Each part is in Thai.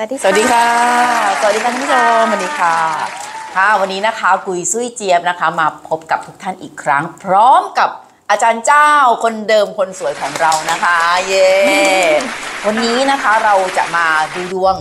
วัสดีสวัสดีค่ะ สวัสดีค่ะท่านผู้ชมสวัสดีค่ะ ค่ะวันนี้นะคะกุยซุยเจี๊ยบนะคะ มาพบกับทุกท่านอีกครั้ง พร้อมกับอาจารย์เจ้าคนเดิมคนสวยของเรานะคะ เย้วันนี้นะคะเราจะมาดูดวง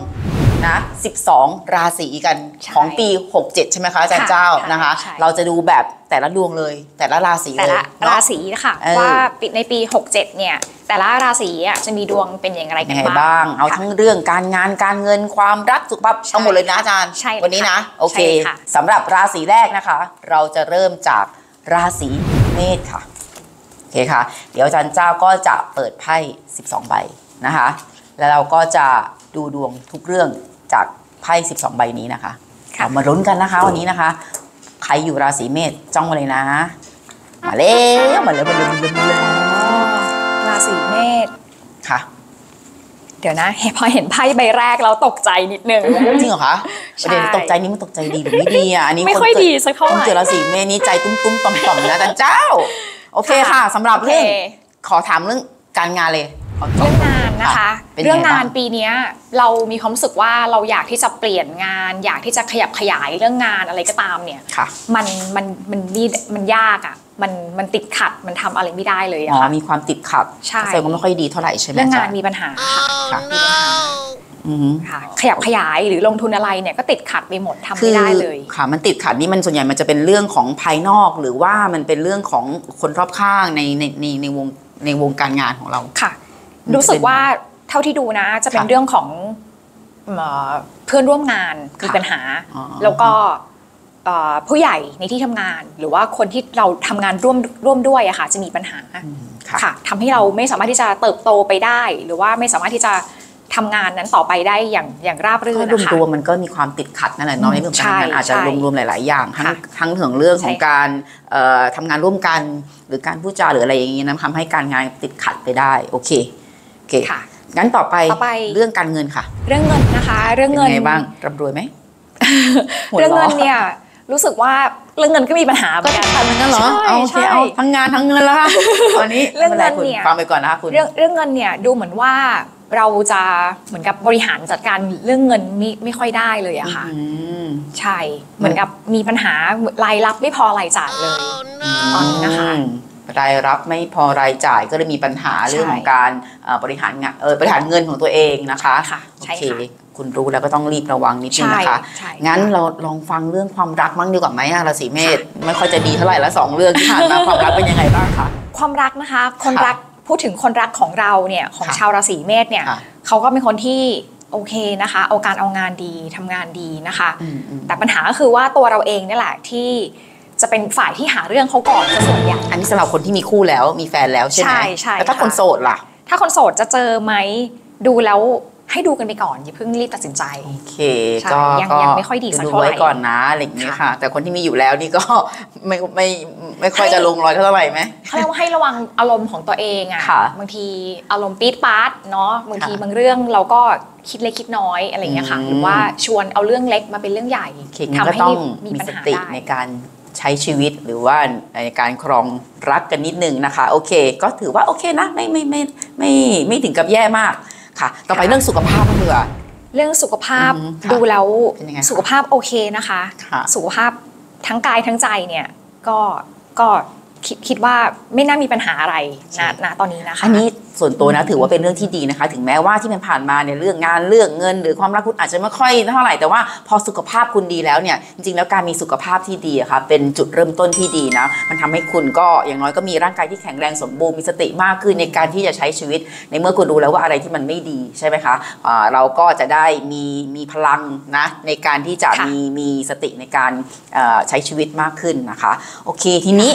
นะ 12 ราศีกันใช่ของปี 67 ใช่ไหมคะอาจารย์ค่ะเจ้าค่ะนะคะใช่เราจะดูแบบแต่ละดวงเลย แต่ละราศีแต่เลยละเนอะราศีนะคะเออว่าในปี 67 เนี่ยแต่ละราศีอะจะมีดวงเป็นอย่างไรกัยันงไงบ้างบ้าง เอาค่ะทั้งเรื่องการงานการเงินความรักสุขภาพใช่เอาหมดเลยนะอาจารย์ใช่เลยวันนี้นะค่ะโอเคใช่ค่ะสำหรับราศีแรกนะคะ เราจะเริ่มจากราศีเมษค่ะ โอเคค่ะ เดี๋ยวอาจารย์เจ้าก็จะเปิดไพ่ 12 ใบนะคะ แล้วเราก็จะ ดูดวงทุกเรื่องจากไพ่ 12 ใบนี้นะคะค่ะเรามาลุ้นกันนะคะวันนี้นะคะ ใครอยู่ราศีเมษจ้องมาเลยนะ มาเร็วมาเลยมาเลยมาเลยมาเลยราศีเมษค่ะ เดี๋ยวนะพอเห็นไพ่ใบแรกเราตกใจนิดนึง จริงเหรอคะใช่ประเด็นตกใจนี่มันตกใจดีหรือไม่ดีอะอันนี้ไม่นค่อยเกิดีสักเท่าไหร่คนเจอราศีเมษนี้ใจตุ้มตุ้มๆต่อมต่อมๆนะจันเจ้า โอเคค่ะสำหรับเรื่องโอเคขอถามเรื่องการงานเลยขอ เรื่องงานนะคะค่ะเป็นยังไงเรื่องงานบ้างปีเนี้ยเรามีความรู้สึกว่าเราอยากที่จะเปลี่ยนงาน อยากที่จะขยับขยายเรื่องงานอะไรก็ตามเนี่ยค่ะมันมันมันนี่มันยากอะมันมันติดขัดมันทำอะไรไม่ได้เลยอ๋อะอค่ะมีความติดขัดใช่แสดงว่าไม่ค่อยดีเท่าไหร่ใช่ไหมเรื่องงานจ๊ะมีปัญหาค่ะค่ะมีปัญหาอือหือค่ะขยับขยายหรือลงทุนอะไรเนี่ยก็ติดขัดไปหมดทำคืไม่ได้เลยค่ะ มันติดขัดนี่มันส่วนใหญ่มันจะเป็นเรื่องของภายนอก หรือว่ามันเป็นเรื่องของคนรอบข้างในในในในวงในวงการงานของเราค่ะมันจะเป็น รู้สึกว่าเท่าที่ดูนะ จะเป็นค่ะเรื่องของเอ่อเพื่อนร่วมงานมีค่ะปัญหาอ๋อแล้วก็เอ่อผู้ใหญ่ในที่ทำงาน หรือว่าคนที่เราทำงานร่วมร่วมด้วยอะค่ะจะมีปัญหาอืมค่ะค่ะทำให้เราไม่สามารถที่จะเติบโตไปได้ หรือว่าไม่สามารถที่จะทำงานนั้นต่อไปได้อย่างอย่างราบรื่นถ้านะคะรวมๆมันก็มีความติดขัดนั่นแหละเนาะในเรื่องของการงานใช่อาจจะใช่รวมๆหลาย ๆ อย่าง ทั้งค่ะทั้งถึงเรื่องของใช่ค่ะการเอ่อทำงานร่วมกัน หรือการพูดจาหรืออะไรอย่างนี้นะทำให้การงานติดขัดไปได้โอเคโอ เคค่ะงั้นต่อไปต่อไปเรื่องการเงินค่ะ เรื่องเงินนะคะ เรื่องเป็นเงินไงบ้างร่ำรวยไหมหัวเรื่องเงินราะเนี่ยรู้สึกว่าเรื่องเงินก็มีปัญหาเหมืก็อนกันทำเหมือนกันเหรอใช่เอาโอเคใช่เอาทั้งงานทั้งเงินแล้วค่ะตอนนี้เรื่องเงินไม่ป็ไรคุณเนี่ยฟังไปก่อนนะคะคุณเรื่องเรื่องเงินเนี่ยดูเหมือนว่าเราจะเหมือนกับบริหารจัดการเรื่องเงินไม่ไม่ค่อยได้เลยอะค่ะอืมใช่เหมือนกับมีปัญหารายรับไม่พอรายจ่ายเลยตอนนี้นะคะอืม รายรับไม่พอรายจ่ายก็เลยมีปัญหาเรื่องของการเอ่อบริหารงานเออบริหารเงินของตัวเองนะคะค่ะโอใช่เคค่ะคุณรู้แล้วก็ต้องรีบระวังนิดนึงใช่นะคะใช่งั้นเราลองฟังเรื่องความรักมั่งดีกว่าไหมอะราศีเมษไม่ค่อยจะดีเท่าไหร่ละสองเรื่องที่ผ่านมาความรักเป็นยังไงบ้างคะความรักนะคะ คนค่ะรักพูดถึงคนรักของเราเนี่ยของค่ะชาวราศีเมษเนี่ยค่ะเขาก็เป็นคนที่โอเคนะคะเอาการเอางานดีทำงานดีนะคะอืมอืมแต่ปัญหาก็คือว่าตัวเราเองเนี่ยแหละที่ จะเป็นฝ่ายที่หาเรื่องเขาก่อนซะส่วนใหญ่อันนี้สำหรับคนที่มีคู่แล้วมีแฟนแล้วใช่ไหมใช่ใช่แล้วถ้าค่ะคนโสดล่ะ ถ้าคนโสดจะเจอไหมดูแล้วให้ดูกันไปก่อนอย่าเพิ่งรีบตัดสินใจโอเคใช่ก็ยังก็ยังไม่ค่อยดีสักดูเท่าไหร่ไว้ก่อนนะอะไรอย่างนี้ค่ะค่ะ แต่คนที่มีอยู่แล้วนี่ก็ไม่ไม่ไม่ค่อยจะลงรอยเท่าไหร่ไหมเขาเรียกว่าให้ระวังอารมณ์ของตัวเองอะค่ะบางทีอารมณ์ปี๊ดปาร์ตเนาะบางทีค่ะบางเรื่องเราก็คิดเล็กคิดน้อยอะไรอย่างเงี้ยค่ะอืมหรือว่าชวนเอาเรื่องเล็กมาเป็นเรื่องใหญ่โอเคงั้นทำก็ให้ต้องมีมีปัญสหาติได้ในการ ใช้ชีวิตหรือว่าในการครองรักกันนิดนึงนะคะ โอเค ก็ถือว่าโอเคนะไม่ไม่ไม่ไม่ไม่ถึงกับแย่มากค่ะ ต่อไปค่ะเรื่องสุขภาพบ้างดีกว่าเรื่องสุขภาพอืมค่ะดูแล้วเป็นยังไงคะสุขภาพโอเคนะคะค่ะสุขภาพทั้งกายทั้งใจเนี่ยก็ก็ คิดคิดว่าไม่น่ามีปัญหาอะไรใช่ณณตอนนี้นะคะอันนี้ส่วนตัวนะถือว่าเป็นเรื่องที่ดีนะคะ ถึงแม้ว่าที่มันผ่านมาเนี่ยเรื่องงานเรื่องเงิน หรือความรักคุณอาจจะไม่ค่อยเท่าไหร่แต่ว่าพอสุขภาพคุณดีแล้วเนี่ยจริงๆแล้วการมีสุขภาพที่ดีอะค่ะเป็นจุดเริ่มต้นที่ดีนะมันทำให้คุณก็อย่างน้อยก็มีร่างกายที่แข็งแรงสมบูรณ์มีสติมากขึ้นในการที่จะใช้ชีวิต ในเมื่อคุณรู้แล้วว่าอะไรที่มันไม่ดีใช่ไหมคะอ่าเราก็จะได้มีมีพลังนะในการที่จะค่ะมีมีสติในการเอ่อใช้ชีวิตมากขึ้นนะคะ โอเคทีนี้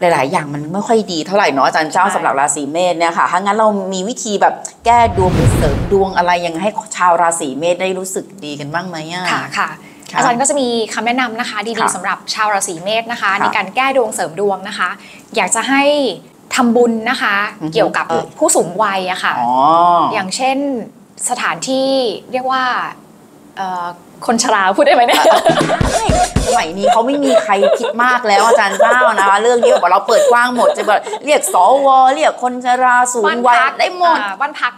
หลาย ๆ อย่างมันไม่ค่อยดีเท่าไหร่เนาะอาจารย์เจ้าใช่สำหรับราศีเมษเนี่ยค่ะถ้างั้นเรามีวิธีแบบแก้ดวงหรือเสริมดวงอะไรยังไงให้ชาวราศีเมษได้รู้สึกดีกันบ้างไหมอะค่ะค่ะค่ะอาจารย์ก็จะมีคำแนะนำนะคะ ดีค่ะๆสำหรับชาวราศีเมษนะคะค่ะในการแก้ดวงเสริมดวงนะคะ อยากจะให้ทำบุญนะคะอือฮึเกี่ยวกับเออผู้สูงวัยอะค่ะอ๋ออย่างเช่นสถานที่เรียกว่าเอ่อ คนชราพูดได้ไหมเนี่ยสมัยนี้เขาไม่มีใครคิดมากแล้วอาจารย์เจ้านะคะเรื่องนี้แบบเราเปิดกว้างหมดจะแบบเรียกสวเรียกคนชราสูงวัยได้หมดอ่าบ้านพัก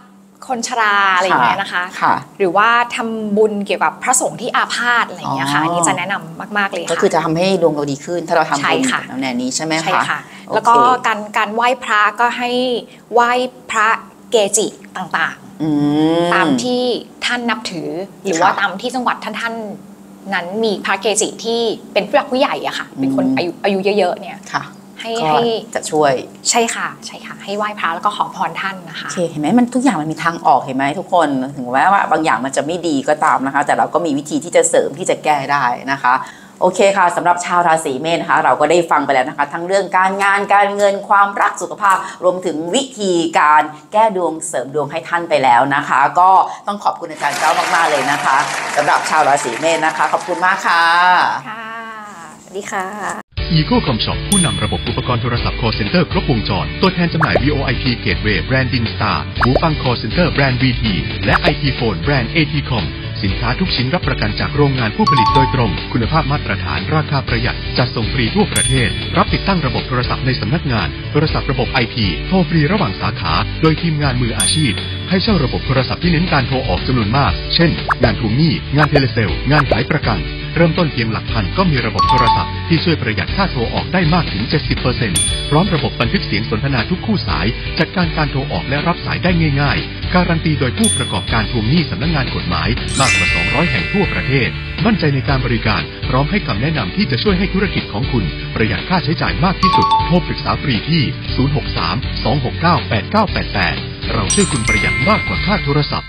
คนชราอะไรอย่างเงี้ยนะคะค่ะหรือว่าทำบุญเกี่ยวกับพระสงฆ์ที่อาพาธอะไรอย่างเงี้ยค่ะอ๋ออัอันนี้จะแนะนำมาก ๆ เลยก็ค่ะคือจะทำให้ดวงเราดีขึ้น ถ้าเราทำใช่บุญค่ะแนวแนวนี้ใช่ไหมคะ ใช่ค่ะโอเคแล้วก็การการไหว้พระก็ให้ไหว้พระ เกจิต่างอืๆตามที่ท่านนับถือ หรือว่าค่ะตามที่จังหวัดท่านท่านๆนั้นมีพระเกจิที่เป็นผู้หลักผู้ใหญ่อะค่ะ เป็นคนอืมอายุอายุเยอะๆเนี่ยค่ะให้ก็ให้จะช่วยใช่ค่ะใช่ค่ะ ให้ไหว้พระแล้วก็ขอพรท่านนะคะโอเคเห็นไหมมันทุกอย่างมันมีทางออกเห็นไหมทุกคนถึงแม้ว่าบางอย่างมันจะไม่ดีก็ตามนะคะ แต่เราก็มีวิธีที่จะเสริมที่จะแก้ได้นะคะ โอเคค่ะสำหรับชาวราศีเมษนะคะ เราก็ได้ฟังไปแล้วนะคะ ทั้งเรื่องการงานการเงินความรักสุขภาพ รวมถึงวิธีการแก้ดวงเสริมดวงให้ท่านไปแล้วนะคะ ก็ต้องขอบคุณอาจารย์เจ้ามากๆเลยนะคะสำหรับชาวราศีเมษนะคะ ขอบคุณมากค่ะค่ะสวัสดีค่ะ Eagle Com Shop ผู้นำระบบอุปกรณ์โทรศัพท์ call center ครบวงจร ตัวแทนจำหน่าย VoIP Gateway แบรนด์ Dingstar หูฟัง call center แบรนด์ VT และ IP Phone แบรนด์ ATCOM สินค้าทุกชิ้นรับประกันจากโรงงานผู้ผลิตโดยตรง คุณภาพมาตรฐาน ราคาประหยัด จัดส่งฟรีทั่วประเทศ รับติดตั้งระบบโทรศัพท์ในสำนักงาน โทรศัพท์ระบบไอพีโทรฟรีระหว่างสาขา โดยทีมงานมืออาชีพ ให้เช่าระบบโทรศัพท์ที่เน้นการโทรออกจำนวนมาก เช่น งานทวงหนี้ งานเทเลเซล งานขายประกัน เริ่มต้นเพียงหลักพันก็มีระบบโทรศัพท์ที่ช่วยประหยัดค่าโทรออกได้มากถึง 70%พร้อมระบบบันทึกเสียงสนทนาทุกคู่สาย จัดการการโทรออกและรับสายได้ง่าย ๆ การันตีโดยผู้ประกอบการทวงหนี้สำนักงานกฎหมาย มากกว่า 200 แห่งทั่วประเทศ มั่นใจในการบริการพร้อมให้คำแนะนำที่จะช่วยให้ธุรกิจของคุณ ประหยัดค่าใช้จ่ายมากที่สุด โทรปรึกษาฟรีที่ 063 269 8988 เราช่วยคุณประหยัดมากกว่าค่าโทรศัพท์